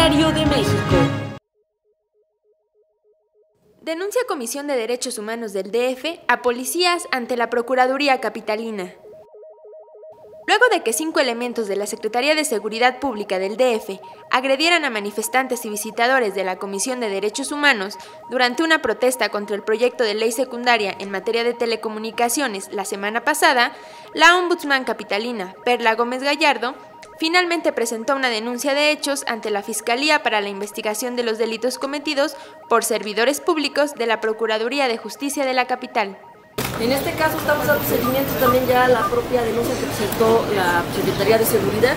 De México. Denuncia Comisión de Derechos Humanos del DF a policías ante la Procuraduría Capitalina. Luego de que cinco elementos de la Secretaría de Seguridad Pública del DF agredieran a manifestantes y visitadores de la Comisión de Derechos Humanos durante una protesta contra el proyecto de ley secundaria en materia de telecomunicaciones la semana pasada, la ombudsman capitalina Perla Gómez Gallardo finalmente presentó una denuncia de hechos ante la Fiscalía para la investigación de los delitos cometidos por servidores públicos de la Procuraduría de Justicia de la capital. En este caso estamos dando seguimiento también ya a la propia denuncia que presentó la Secretaría de Seguridad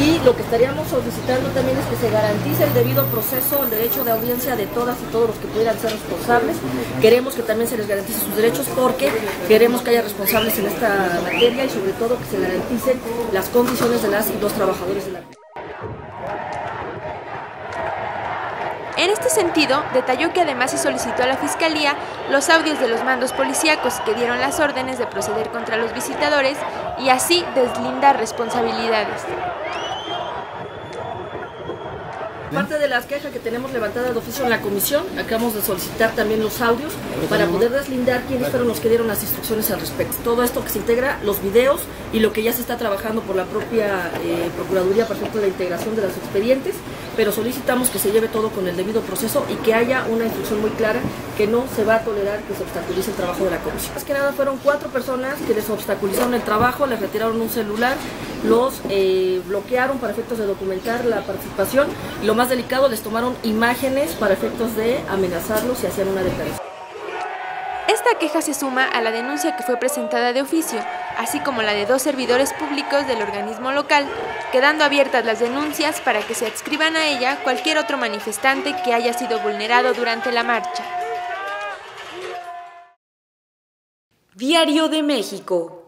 y lo que estaríamos solicitando también es que se garantice el debido proceso, el derecho de audiencia de todas y todos los que pudieran ser responsables. Queremos que también se les garantice sus derechos porque queremos que haya responsables en esta materia y sobre todo que se garanticen las condiciones de las y los trabajadores de la En este sentido, detalló que además se solicitó a la Fiscalía los audios de los mandos policíacos que dieron las órdenes de proceder contra los visitadores y así deslindar responsabilidades. Parte de las quejas que tenemos levantadas de oficio en la comisión, acabamos de solicitar también los audios para poder deslindar quiénes fueron los que dieron las instrucciones al respecto. Todo esto que se integra, los videos y lo que ya se está trabajando por la propia eh, Procuraduría, por ejemplo, la integración de los expedientes, pero solicitamos que se lleve todo con el debido proceso y que haya una instrucción muy clara que no se va a tolerar que se obstaculice el trabajo de la comisión. Más que nada fueron cuatro personas que les obstaculizaron el trabajo, les retiraron un celular, los eh, bloquearon para efectos de documentar la participación y lo más delicado les tomaron imágenes para efectos de amenazarlos y hacían una declaración. Esta queja se suma a la denuncia que fue presentada de oficio, así como la de dos servidores públicos del organismo local, quedando abiertas las denuncias para que se adscriban a ella cualquier otro manifestante que haya sido vulnerado durante la marcha. Diario de México.